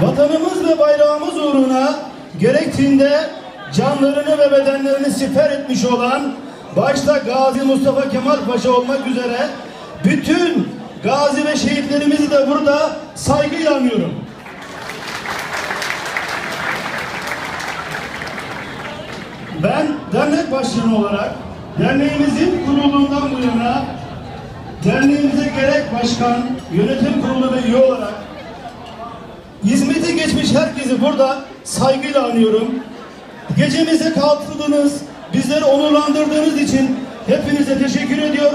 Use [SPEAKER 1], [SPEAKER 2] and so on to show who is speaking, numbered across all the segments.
[SPEAKER 1] vatanımız ve bayrağımız uğruna gerektiğinde canlarını ve bedenlerini siper etmiş olan başta Gazi Mustafa Kemal Paşa olmak üzere bütün gazi ve şehitlerimizi de burada saygıyla anıyorum. Ben dernek başkanı olarak derneğimizin kurulduğundan bu yana derneğimize gerek başkan, yönetim kurulu ve üye olarak herkesi burada saygıyla anıyorum. Gecemize katıldınız, bizleri onurlandırdığınız için hepinize teşekkür ediyor.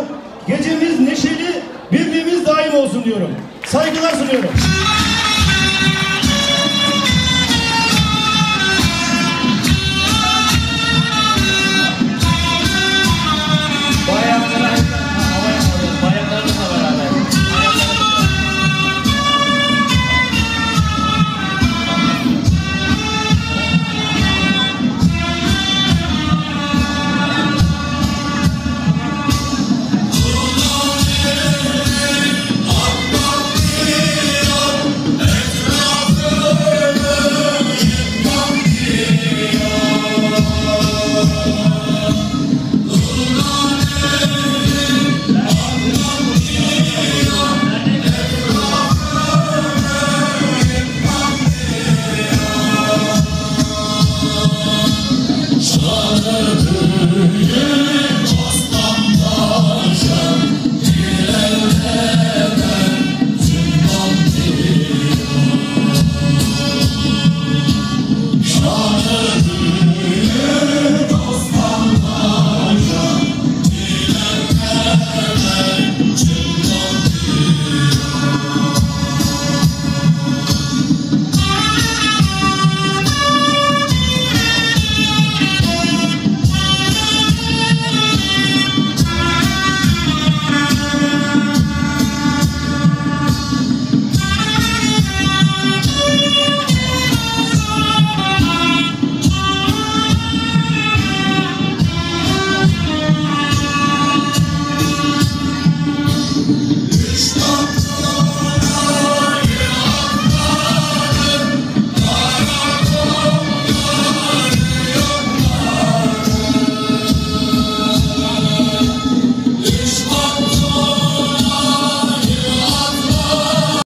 [SPEAKER 1] Gecemiz neşeli, birliğimiz daim olsun diyorum. Saygılar sunuyorum.